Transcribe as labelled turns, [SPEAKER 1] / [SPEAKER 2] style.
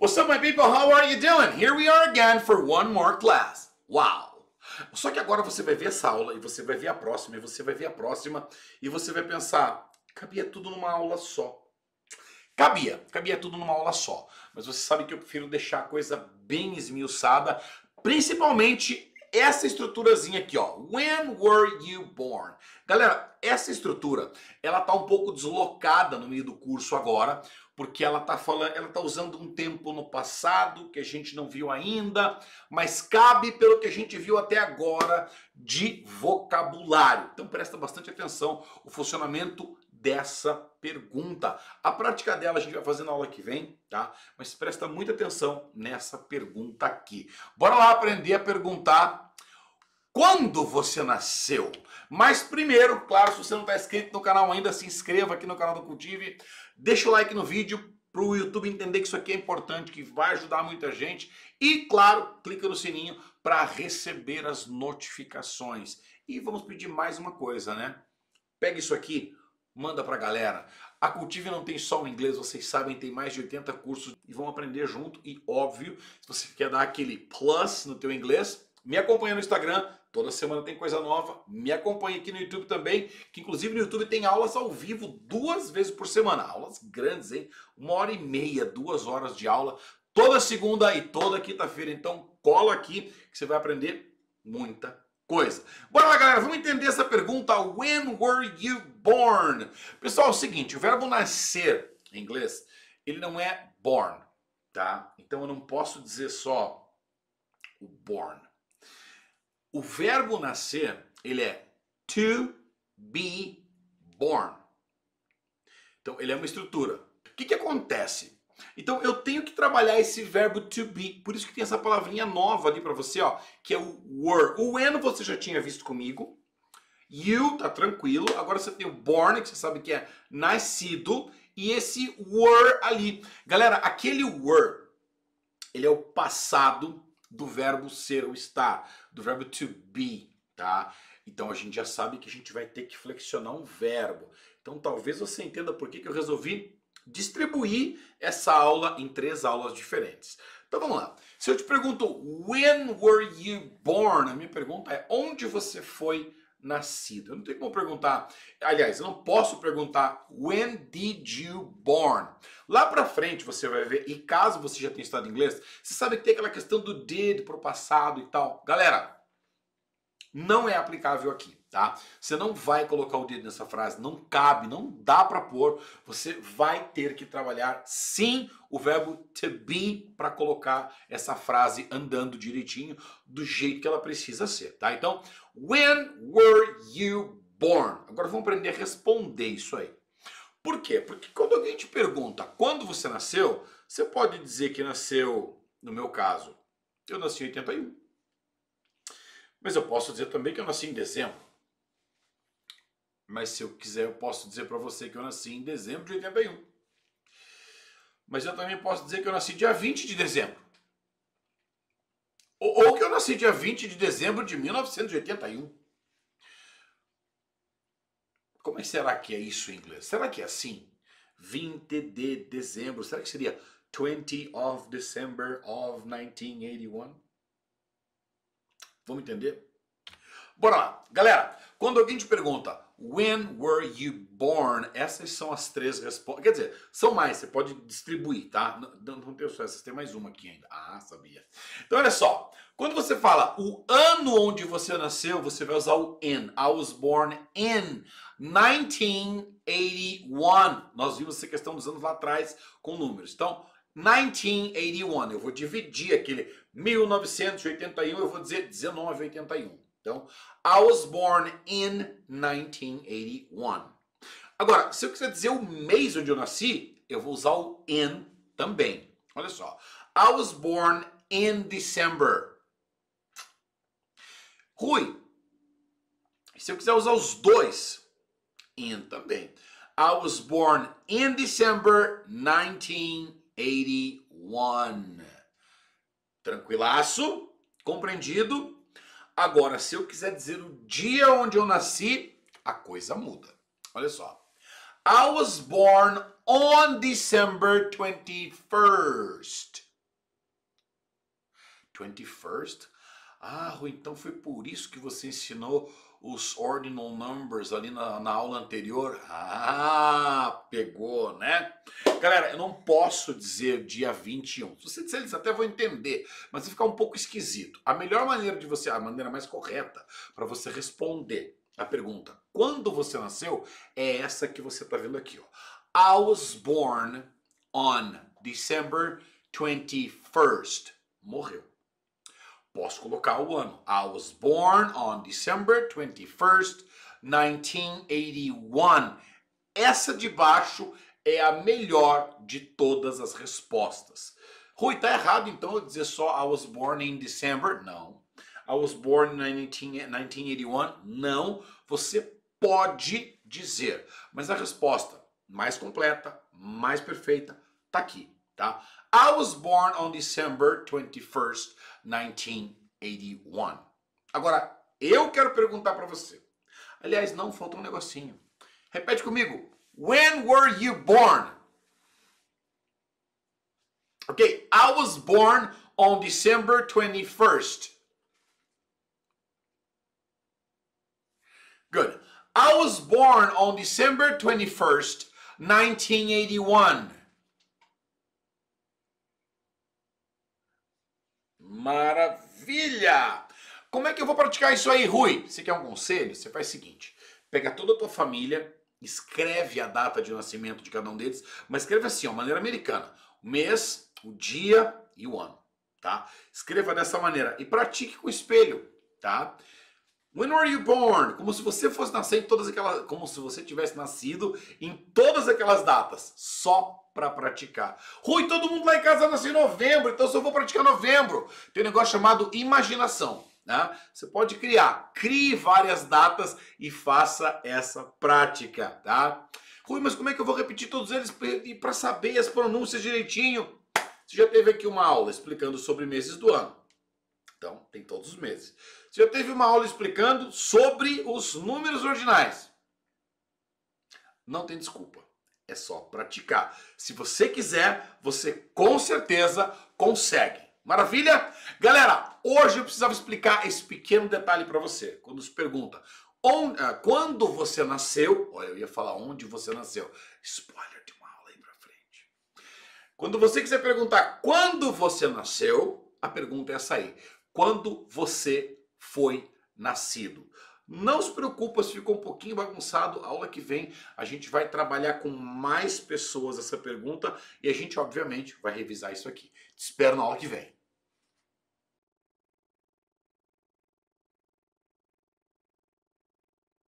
[SPEAKER 1] What's up, my people? How are you doing? Here we are again for one more class. Wow! Só que agora você vai ver essa aula e você vai ver a próxima e você vai ver a próxima e você vai pensar, cabia tudo numa aula só. Cabia, cabia tudo numa aula só. Mas você sabe que eu prefiro deixar a coisa bem esmiuçada, principalmente essa estruturazinha aqui, ó. When were you born? Galera, essa estrutura, ela tá um pouco deslocada no meio do curso agora, porque ela tá falando, ela tá usando um tempo no passado que a gente não viu ainda, mas cabe pelo que a gente viu até agora de vocabulário. Então presta bastante atenção o funcionamento dessa pergunta. A prática dela a gente vai fazer na aula que vem, tá? Mas presta muita atenção nessa pergunta aqui. Bora lá aprender a perguntar quando você nasceu. Mas primeiro, claro, se você não está inscrito no canal ainda, se inscreva aqui no canal do Cultive, deixa o like no vídeo para o YouTube entender que isso aqui é importante, que vai ajudar muita gente. E, claro, clica no sininho para receber as notificações. E vamos pedir mais uma coisa, né? Pega isso aqui, manda pra galera. A Cultive não tem só o inglês, vocês sabem, tem mais de 80 cursos e vão aprender junto. E óbvio, se você quer dar aquele plus no teu inglês, me acompanha no Instagram, toda semana tem coisa nova. Me acompanha aqui no YouTube também, que inclusive no YouTube tem aulas ao vivo duas vezes por semana. Aulas grandes, hein? Uma hora e meia, duas horas de aula, toda segunda e toda quinta-feira. Então cola aqui que você vai aprender muita coisa. Bora lá, galera, vamos entender essa pergunta. When were you born? Pessoal, é o seguinte, o verbo nascer, em inglês, ele não é born, tá? Então eu não posso dizer só o born. O verbo nascer, ele é to be born. Então ele é uma estrutura. O que, que acontece? Então eu tenho que trabalhar esse verbo to be. Por isso que tem essa palavrinha nova ali para você, ó, que é o were. O when você já tinha visto comigo. You tá tranquilo. Agora você tem o born, que você sabe que é nascido, e esse were ali. Galera, aquele were, ele é o passado do verbo ser ou estar, do verbo to be, tá? Então a gente já sabe que a gente vai ter que flexionar um verbo. Então talvez você entenda por que, que eu resolvi distribuir essa aula em três aulas diferentes. Então vamos lá. Se eu te pergunto, when were you born? A minha pergunta é, onde você foi nascido? Eu não tenho como perguntar, aliás, eu não posso perguntar, when did you born? Lá pra frente você vai ver, e caso você já tenha estudado inglês, você sabe que tem aquela questão do did pro passado e tal. Galera, não é aplicável aqui tá? Você não vai colocar o dedo nessa frase, não cabe, não dá para pôr. Você vai ter que trabalhar sim o verbo to be para colocar essa frase andando direitinho do jeito que ela precisa ser, tá? Então, when were you born? Agora vamos aprender a responder isso aí. Por quê? Porque quando alguém te pergunta quando você nasceu, você pode dizer que nasceu, no meu caso, eu nasci em 81. Mas eu posso dizer também que eu nasci em dezembro. Mas se eu quiser, eu posso dizer para você que eu nasci em dezembro de 81. Mas eu também posso dizer que eu nasci dia 20 de dezembro. Ou, ou que eu nasci dia 20 de dezembro de 1981. Como é será que é isso em inglês? Será que é assim? 20 de dezembro. Será que seria 20 of December of 1981? Vamos entender? Bora lá. Galera, quando alguém te pergunta When were you born? Essas são as três respostas. Quer dizer, são mais, você pode distribuir, tá? Não, não tem só essas, tem mais uma aqui ainda. Ah, sabia. Então, olha só. Quando você fala o ano onde você nasceu, você vai usar o in. I was born in 1981. Nós vimos essa questão dos anos lá atrás com números. Então, 1981. Eu vou dividir aquele 1981, eu vou dizer 1981. Então, I was born in 1981. Agora, se eu quiser dizer o mês onde eu nasci, eu vou usar o in também. Olha só. I was born in December. Rui, se eu quiser usar os dois, in também. I was born in December 1981. Tranquilaço? Compreendido? Agora, se eu quiser dizer o dia onde eu nasci, a coisa muda. Olha só. I was born on December 21st. 21st? Ah, então foi por isso que você ensinou os ordinal numbers ali na, na aula anterior? Ah, pegou, né? Galera, eu não posso dizer dia 21. Se você disser, eles até vão entender, mas vai ficar um pouco esquisito. A melhor maneira de você, a maneira mais correta para você responder a pergunta, quando você nasceu, é essa que você está vendo aqui, ó. I was born on December 21st. Morreu. Posso colocar o ano. I was born on December 21st, 1981. Essa de baixo é a melhor de todas as respostas. Rui, tá errado então eu dizer só I was born in December? Não. I was born in 1981? Não. Você pode dizer, mas a resposta mais completa, mais perfeita, tá aqui, tá? I was born on December 21st, 1981. Agora, eu quero perguntar para você. Aliás, não, faltou um negocinho. Repete comigo. When were you born? Okay, I was born on December 21st. Good. I was born on December 21st, 1981. Maravilha! Como é que eu vou praticar isso aí, Rui? Você quer um conselho? Você faz o seguinte: pega toda a tua família, escreve a data de nascimento de cada um deles, mas escreve assim, ó, maneira americana: o mês, o dia e o ano, tá? Escreva dessa maneira e pratique com o espelho, tá? When were you born? Como se você fosse nascer em todas aquelas, como se você tivesse nascido em todas aquelas datas, só para praticar. Rui, todo mundo lá em casa nasceu em novembro, então eu só vou praticar novembro. Tem um negócio chamado imaginação. Né? Você pode criar, crie várias datas e faça essa prática, tá? Rui, mas como é que eu vou repetir todos eles para saber as pronúncias direitinho? Você já teve aqui uma aula explicando sobre meses do ano. Então, tem todos os meses. Já teve uma aula explicando sobre os números ordinais. Não tem desculpa. É só praticar. Se você quiser, você com certeza consegue. Maravilha? Galera, hoje eu precisava explicar esse pequeno detalhe para você. Quando se pergunta onde, ah, quando você nasceu, olha, eu ia falar onde você nasceu. Spoiler de uma aula aí para frente. Quando você quiser perguntar quando você nasceu, a pergunta é essa aí. Quando você foi nascido? Não se preocupa se ficou um pouquinho bagunçado. A aula que vem a gente vai trabalhar com mais pessoas essa pergunta e a gente, obviamente, vai revisar isso aqui. Te espero na aula que vem.